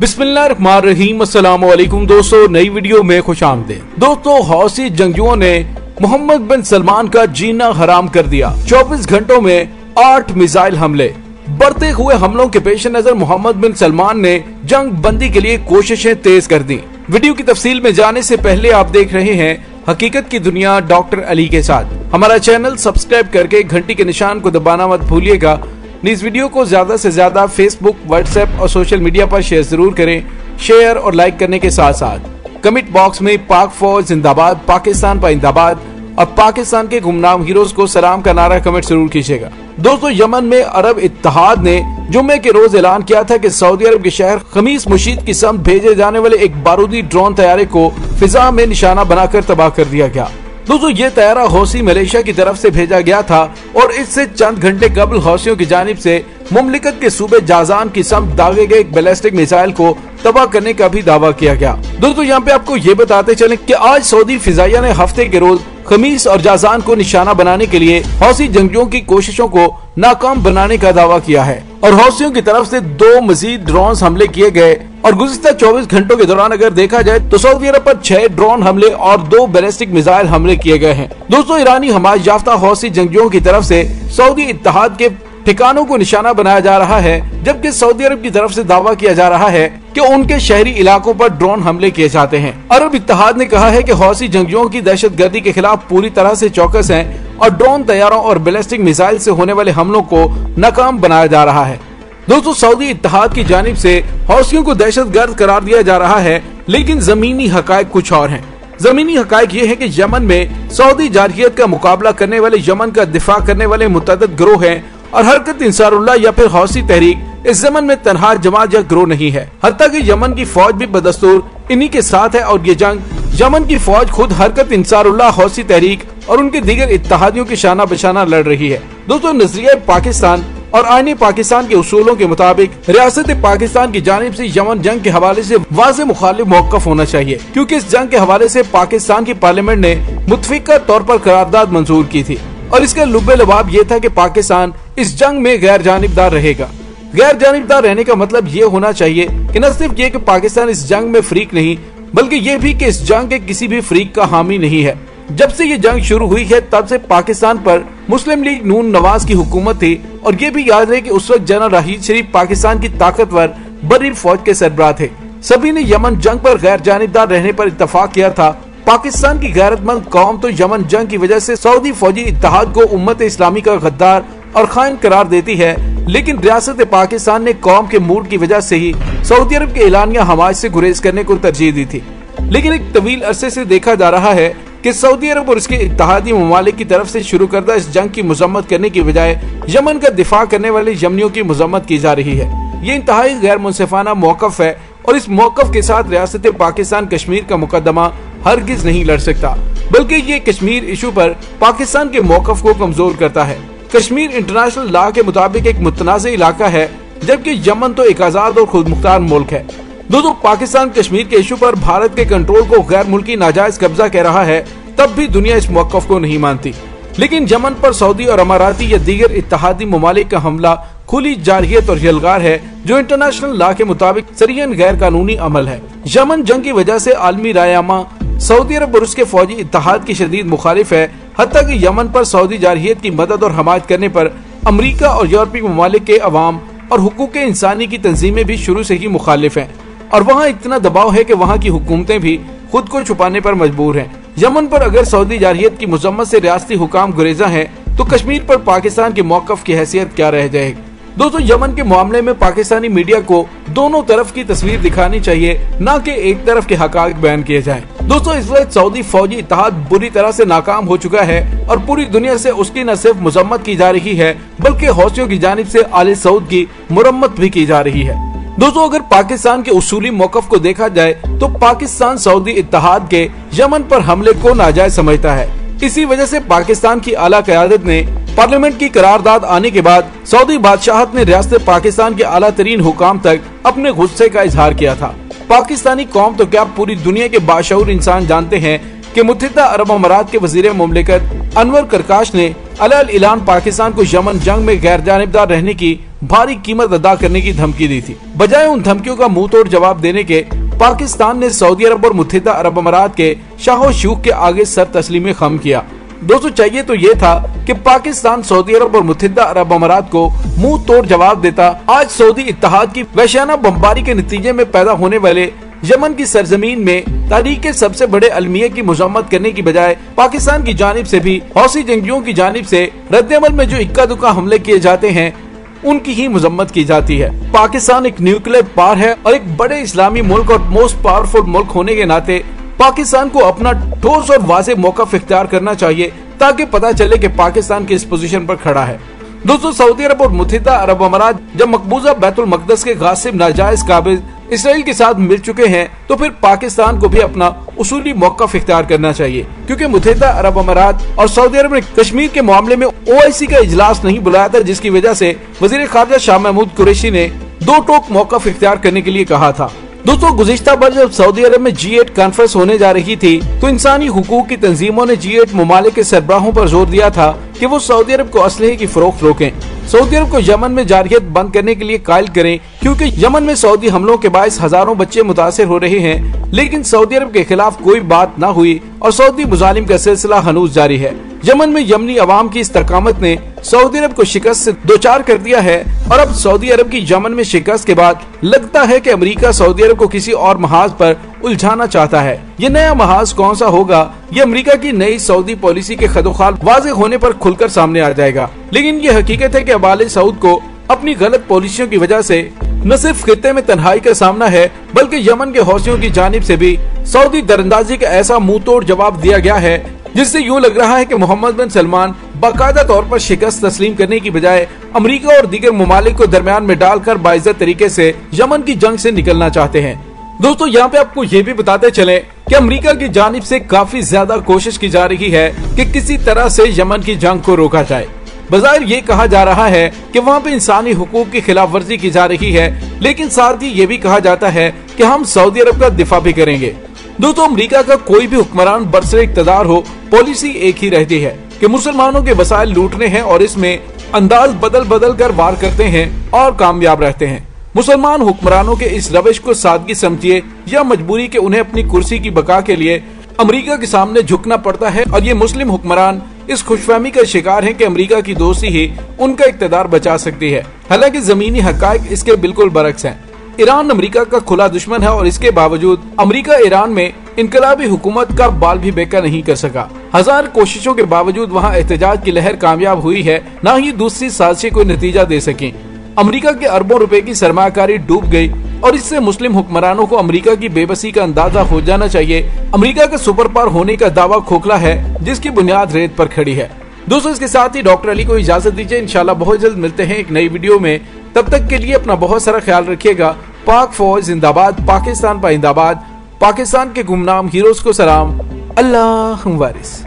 بسم اللہ الرحمن الرحیم السلام علیکم دوستو نئی ویڈیو میں خوش آمدید دوستو حوثی جنگجوؤں نے محمد بن سلمان کا جینا حرام کر دیا چوبیس گھنٹوں میں آٹھ میزائل حملے بڑھتے ہوئے حملوں کے پیش نظر محمد بن سلمان نے جنگ بندی کے لیے کوششیں تیز کر دی ویڈیو کی تفصیل میں جانے سے پہلے آپ دیکھ رہے ہیں حقیقت کی دنیا ڈاکٹر علی کے ساتھ ہمارا چینل سبسکرائب کر کے گھنٹی کے نشان کو دبانا مت بھولیے گا نیز ویڈیو کو زیادہ سے زیادہ فیس بک، واٹس ایپ اور سوشل میڈیا پر شیئر ضرور کریں، شیئر اور لائک کرنے کے ساتھ ساتھ۔ کمنٹ باکس میں پاک فوج زندہ باد، پاکستان پائندہ باد۔ اور پاکستان کے گمنام ہیروز کو سلام کا نعرہ کمنٹ ضرور کیجیے گا۔ دوستو، یمن میں عرب اتحاد نے جمعے کے روز اعلان کیا تھا کہ سعودی عرب کے شہر خمیس مشید کی سمت بھیجے جانے والے ایک بارودی ڈرون طیارے کو فضا میں نشانہ بنا کر تباہ کر دیا گیا۔ دوستو یہ طیارہ حوثی ملیشیا کی طرف سے بھیجا گیا تھا اور اس سے چند گھنٹے قبل حوثیوں کی جانب سے مملکت کے صوبے جازان کی سمت داغے گئے ایک بیلسٹک میزائل کو تباہ کرنے کا بھی دعویٰ کیا گیا۔ دوستو یہاں پہ آپ کو یہ بتاتے چلیں کہ آج سعودی فضائیہ نے ہفتے کے روز خمیس اور جازان کو نشانہ بنانے کے لیے حوثی جنگجوں کی کوششوں کو ناکام بنانے کا دعویٰ کیا ہے۔ اور حوثیوں کی طرف سے دو مزید ڈرونز حملے کیے گئے اور گزشتہ چوبیس گھنٹوں کے دوران اگر دیکھا جائے تو سعودی عرب پر چھ ڈرون حملے اور دو بیلسٹک میزائل حملے کیے گئے ہیں۔ دوستو، ایرانی حمایت یافتہ حوثی جنگجوؤں کی طرف سے سعودی اتحاد کے ٹھکانوں کو نشانہ بنایا جا رہا ہے، جبکہ سعودی عرب کی طرف سے دعویٰ کیا جا رہا ہے کہ ان کے شہری علاقوں پر ڈرون حملے کیے جاتے ہیں۔ عرب اتحاد نے کہا ہے کہ حوثی جنگجوؤں کی دہشت گردی کے خلاف پوری طرح سے چوکس ہیں اور ڈرون طیاروں اور بیلسٹک میزائل سے ہونے والے حملوں کو ناکام بنایا جا رہا ہے۔ دوستو سعودی اتحاد کی جانب سے حوثیوں کو دہشت گرد قرار دیا جا رہا ہے، لیکن زمینی حقائق کچھ اور ہیں۔ زمینی حقائق یہ ہے کہ یمن میں سعودی جارحیت کا مقابلہ کرنے والے یمن کا دفاع کرنے والے متعدد گروہ ہیں اور حرکت انصار اللہ یا پھر حوثی تحریک اس زمن میں تنہا جماعت یا گروہ نہیں ہے۔ حتیٰ کہ یمن کی فوج بھی بدستور انہی کے ساتھ ہے اور یہ جنگ یمن کی فوج خود حرکت انصار اللہ، حوثی تحریک اور ان کے دیگر اتحادیوں کے شانہ بشانہ لڑ رہی ہے۔ دوستو، نظریہ پاکستان اور آئین پاکستان کے اصولوں کے مطابق ریاست پاکستان کی جانب سے یمن جنگ کے حوالے سے واضح مخالف موقف ہونا چاہیے، کیونکہ اس جنگ کے حوالے سے پاکستان کی پارلیمنٹ نے متفقہ طور پر قرارداد منظور کی تھی۔ اور اس کا لب لباب یہ تھا کہ پاکستان اس جنگ میں غیر جانبدار رہے گا۔ غیر جانبدار رہنے کا مطلب یہ ہونا چاہیے کہ نہ صرف یہ کہ پاکستان اس جنگ میں فریق نہیں، بلکہ یہ بھی کہ اس جنگ کے کسی بھی فریق کا حامی نہیں ہے۔ جب سے یہ جنگ شروع ہوئی ہے، تب سے پاکستان پر مسلم لیگ نون نواز کی حکومت تھی اور یہ بھی یاد ہے کہ اس وقت جنرل رحید شریف پاکستان کی طاقتور بری فوج کے سربراہ تھے۔ سبھی نے یمن جنگ پر غیر جانبدار رہنے پر اتفاق کیا تھا۔ پاکستان کی غیرت مند قوم تو یمن جنگ کی وجہ سے سعودی فوجی اتحاد کو امت اسلامی کا غدار اور خائن قرار دیتی ہے، لیکن ریاست پاکستان نے قوم کے موڈ کی وجہ سے ہی سعودی عرب کے اعلانیہ حمایت سے گریز کرنے کو ترجیح دی تھی۔ لیکن ایک طویل عرصے سے دیکھا جا رہا ہے کہ سعودی عرب اور اس کے اتحادی ممالک کی طرف سے شروع کردہ اس جنگ کی مذمت کرنے کی بجائے یمن کا دفاع کرنے والے یمنیوں کی مذمت کی جا رہی ہے۔ یہ انتہائی غیر منصفانہ موقف ہے اور اس موقف کے ساتھ ریاست پاکستان کشمیر کا مقدمہ ہرگز نہیں لڑ سکتا، بلکہ یہ کشمیر ایشو پر پاکستان کے موقف کو کمزور کرتا ہے۔ کشمیر انٹرنیشنل لا کے مطابق ایک متنازع علاقہ ہے، جبکہ یمن تو ایک آزاد اور خود مختار ملک ہے۔ دوستو پاکستان کشمیر کے ایشو پر بھارت کے کنٹرول کو غیر ملکی ناجائز قبضہ کہہ رہا ہے، تب بھی دنیا اس موقف کو نہیں مانتی۔ لیکن یمن پر سعودی اور اماراتی یا دیگر اتحادی ممالک کا حملہ کھلی جارحیت اور یلغار ہے، جو انٹرنیشنل لا کے مطابق سرین غیر قانونی عمل ہے۔ یمن جنگ کی وجہ سے عالمی رایامہ سعودی عرب اور اس کے فوجی اتحاد کی شدید مخالف ہے، حتیٰ کہ یمن پر سعودی جارحیت کی مدد اور حمایت کرنے پر امریکہ اور یورپی ممالک کے عوام اور حقوق انسانی کی تنظیمیں بھی شروع سے ہی مخالف ہیں۔ اور وہاں اتنا دباؤ ہے کہ وہاں کی حکومتیں بھی خود کو چھپانے پر مجبور ہیں۔ یمن پر اگر سعودی جارحیت کی مذمت سے ریاستی حکام گریزہ ہیں، تو کشمیر پر پاکستان کے موقف کی حیثیت کیا رہ جائے؟ گی دوستو، یمن کے معاملے میں پاکستانی میڈیا کو دونوں طرف کی تصویر دکھانی چاہیے، نہ کہ ایک طرف کے حقائق بیان کیے جائیں۔ دوستو، اس وقت سعودی فوجی اتحاد بری طرح سے ناکام ہو چکا ہے اور پوری دنیا سے اس کی نہ صرف مذمت کی جا رہی ہے، بلکہ حوثیوں کی جانب سے آل سعود کی مرمت بھی کی جا رہی ہے۔ دوستو، اگر پاکستان کے اصولی موقف کو دیکھا جائے تو پاکستان سعودی اتحاد کے یمن پر حملے کو ناجائز سمجھتا ہے۔ اسی وجہ سے پاکستان کی اعلیٰ قیادت نے پارلیمنٹ کی قرارداد آنے کے بعد سعودی بادشاہت نے ریاست پاکستان کے اعلیٰ ترین حکام تک اپنے غصے کا اظہار کیا تھا۔ پاکستانی قوم تو کیا پوری دنیا کے باشعور انسان جانتے ہیں کہ متحدہ عرب امارات کے وزیر مملکت انور کرکاش نے اعلان پاکستان کو یمن جنگ میں غیر جانبدار رہنے کی بھاری قیمت ادا کرنے کی دھمکی دی تھی۔ بجائے ان دھمکیوں کا منہ توڑ جواب دینے کے، پاکستان نے سعودی عرب اور متحدہ عرب امارات کے شاہ و شوق کے آگے سر تسلیم خم کیا۔ دوستو، چاہیے تو یہ تھا کہ پاکستان، سعودی عرب اور متحدہ عرب امارات کو منہ توڑ جواب دیتا۔ آج سعودی اتحاد کی وحشانہ بمباری کے نتیجے میں پیدا ہونے والے یمن کی سرزمین میں تاریخ کے سب سے بڑے المیہ کی مذمت کرنے کی بجائے پاکستان کی جانب سے بھی، حوثی جنگیوں کی جانب سے رد عمل میں جو اکا دکا حملے کیے جاتے ہیں ان کی ہی مذمت کی جاتی ہے۔ پاکستان ایک نیوکلیر پار ہے اور ایک بڑے اسلامی ملک اور موسٹ پاورفل ملک ہونے کے ناطے پاکستان کو اپنا ٹھوس اور واضح موقف اختیار کرنا چاہیے تاکہ پتا چلے کہ پاکستان کس پوزیشن پر کھڑا ہے۔ دوستو، سعودی عرب اور متحدہ عرب امارات جب مقبوضہ بیت المقدس کے غاصب ناجائز قابض اسرائیل کے ساتھ مل چکے ہیں، تو پھر پاکستان کو بھی اپنا اصولی موقف اختیار کرنا چاہیے۔ کیونکہ متحدہ عرب امارات اور سعودی عرب نے کشمیر کے معاملے میں او آئی سی کا اجلاس نہیں بلایا تھا، جس کی وجہ سے وزیر خارجہ شاہ محمود قریشی نے دو ٹوک موقف اختیار کرنے کے لیے کہا تھا۔ دوستو، گزشتہ بار جب سعودی عرب میں جی ایٹ کانفرنس ہونے جا رہی تھی، تو انسانی حقوق کی تنظیموں نے جی ایٹ ممالک کے سربراہوں پر زور دیا تھا کہ وہ سعودی عرب کو اسلحے کی فروخت روکیں۔ سعودی عرب کو یمن میں جارحیت بند کرنے کے لیے قائل کریں، کیونکہ یمن میں سعودی حملوں کے باعث ہزاروں بچے متاثر ہو رہے ہیں، لیکن سعودی عرب کے خلاف کوئی بات نہ ہوئی اور سعودی مظالم کا سلسلہ ہنوز جاری ہے۔ یمن میں یمنی عوام کی استقامت نے سعودی عرب کو شکست سے دوچار کر دیا ہے اور اب سعودی عرب کی یمن میں شکست کے بعد لگتا ہے کہ امریکہ سعودی عرب کو کسی اور محاذ پر الجھانا چاہتا ہے۔ یہ نیا محاذ کون سا ہوگا؟ یہ امریکہ کی نئی سعودی پالیسی کے خدوخال واضح ہونے پر کھل کر سامنے آ جائے گا۔ لیکن یہ حقیقت ہے کہ ابال سعود کو اپنی غلط پالیسیوں کی وجہ سے نہ صرف خطے میں تنہائی کا سامنا ہے، بلکہ یمن کے حوثیوں کی جانب سے بھی سعودی درندازی کا ایسا منہ توڑ جواب دیا گیا ہے جس سے یوں لگ رہا ہے کہ محمد بن سلمان باقاعدہ طور پر شکست تسلیم کرنے کی بجائے امریکہ اور دیگر ممالک کو درمیان میں ڈال کر باعزت طریقے سے یمن کی جنگ سے نکلنا چاہتے ہیں۔ دوستو، یہاں پہ آپ کو یہ بھی بتاتے چلیں کہ امریکہ کی جانب سے کافی زیادہ کوشش کی جا رہی ہے کہ کسی طرح سے یمن کی جنگ کو روکا جائے۔ بظاہر یہ کہا جا رہا ہے کہ وہاں پہ انسانی حقوق کی خلاف ورزی کی جا رہی ہے، لیکن ساتھ ہی یہ بھی کہا جاتا ہے کہ ہم سعودی عرب کا دفاع بھی کریں گے۔ دوستو امریکہ کا کوئی بھی حکمران برسر اقتدار ہو، پالیسی ایک ہی رہتی ہے کہ مسلمانوں کے وسائل لوٹنے ہیں اور اس میں انداز بدل بدل کر وار کرتے ہیں اور کامیاب رہتے ہیں۔ مسلمان حکمرانوں کے اس روش کو سادگی سمجھیے یا مجبوری کہ انہیں اپنی کرسی کی بقا کے لیے امریکہ کے سامنے جھکنا پڑتا ہے۔ اور یہ مسلم حکمران اس خوش فہمی کا شکار ہیں کہ امریکہ کی دوستی ہی ان کا اقتدار بچا سکتی ہے۔ حالانکہ زمینی حقائق اس کے بالکل برعکس ہیں۔ ایران امریکہ کا کھلا دشمن ہے اور اس کے باوجود امریکہ ایران میں انقلابی حکومت کا بال بھی بیکا نہیں کر سکا۔ ہزار کوششوں کے باوجود وہاں احتجاج کی لہر کامیاب ہوئی ہے، نہ ہی دوسری سازشیں کوئی نتیجہ دے سکیں۔ امریکہ کے اربوں روپے کی سرمایہ کاری ڈوب گئی اور اس سے مسلم حکمرانوں کو امریکہ کی بے بسی کا اندازہ ہو جانا چاہیے۔ امریکہ کا سپر پار ہونے کا دعویٰ کھوکھلا ہے، جس کی بنیاد ریت پر کھڑی ہے۔ دوستوں اس کے ساتھ ہی ڈاکٹر علی کو اجازت دیجیے انشاءاللہ بہت جلد ملتے ہیں ایک نئی ویڈیو میں۔ تب تک کے لیے اپنا بہت سارا خیال رکھیے گا۔ پاک فوج زندہ آباد پاکستان پائندہ آباد پاکستان کے گمنام ہیروز کو سلام۔ اللہ وارث